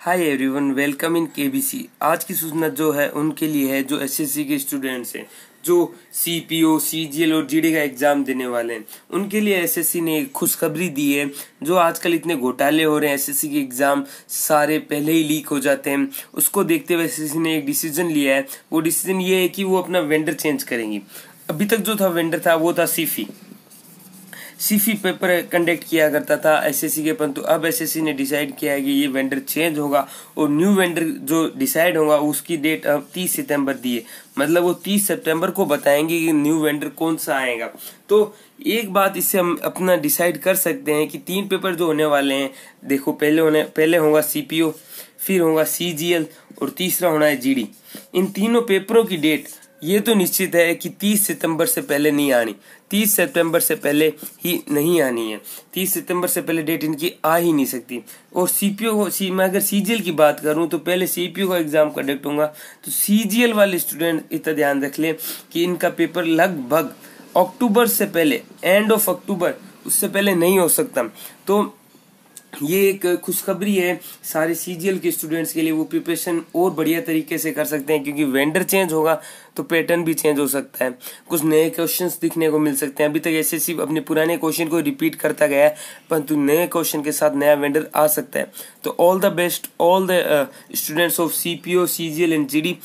Hi everyone welcome in KBC आज की सूचना जो है, उनके लिए है, जो एसएससी के स्टूडेंट्स हैं, जो सीपीओ सीजीएल और जीडी का एग्ज़ाम देने वाले हैं। उनके लिए एसएससी ने खुशखबरी दी है, जो आजकल इतने घोटाले हो रहे हैं। एसएससी के एग्ज़ाम सारे पहले ही लीक हो जाते हैं। उसको देखते हुए एसएससी ने एक डिसीज़न लिया है। वो डिसीज़न ये है कि वो अपना वेंडर चेंज करेंगी। अभी तक जो था वेंडर था, वो था सीफी सीफी पेपर कंडक्ट किया करता था एसएससी के, परंतु अब एसएससी ने डिसाइड किया है कि ये वेंडर चेंज होगा और न्यू वेंडर जो डिसाइड होगा, उसकी डेट अब तीस सितंबर दी है। मतलब वो तीस सितंबर को बताएँगे कि न्यू वेंडर कौन सा आएगा। तो एक बात इससे हम अपना डिसाइड कर सकते हैं कि तीन पेपर जो होने वाले हैं, देखो पहले होने, पहले होगा सीपीओ फिर होगा सीजीएल और तीसरा होना है जीडी इन तीनों पेपरों की डेट ये तो निश्चित है कि 30 सितंबर से पहले नहीं आनी। 30 सितंबर से पहले ही नहीं आनी है। 30 सितंबर से पहले डेट इनकी आ ही नहीं सकती। और सीपीओ को सी मैं अगर सीजीएल की बात करूँ तो पहले सीपीओ का एग्ज़ाम कंडक्ट होगा। तो सीजीएल वाले स्टूडेंट इतना ध्यान रख लें कि इनका पेपर लगभग अक्टूबर से पहले एंड ऑफ़ अक्टूबर उससे पहले नहीं हो सकता। तो ये एक खुशखबरी है, सारे सीजीएल के स्टूडेंट्स के लिए वो प्रिपरेशन और बढ़िया तरीके से कर सकते हैं, क्योंकि वेंडर चेंज होगा तो पैटर्न भी चेंज हो सकता है। कुछ नए क्वेश्चंस दिखने को मिल सकते हैं। अभी तक एसएससी अपने पुराने क्वेश्चन को रिपीट करता गया है, परंतु नए क्वेश्चन के साथ नया वेंडर आ सकता है। तो all the best all the students of CPO CGL and GD